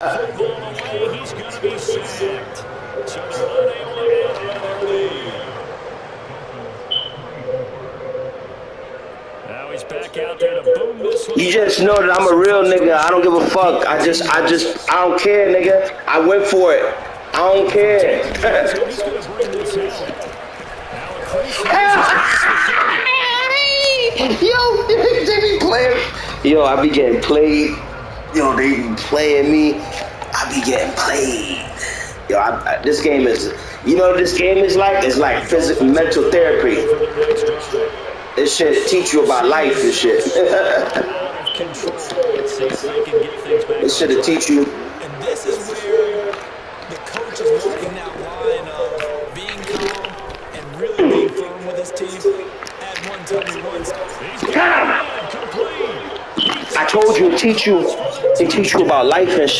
away, he's going to be sacked. So unable to their lead. Now he's back out there to boom this one. You just know that I'm a real nigga. I don't give a fuck. I just, I just, I don't care, nigga. I went for it. I don't care. So he's going to bring this out. Now a Yo, they be playing. Yo, I be getting played. Yo, they be playing me. I be getting played. Yo, I, I, this game is, you know, what this game is like. It's like physical, mental therapy. This shit teach you about life and shit. control. Let's see if they can get things back. this shit'll teach you. And this is where the coach is walking that line of being calm and really being firm with his team. At one time, he once He's got it complete. I told you, teach you, it teach you about life and shit.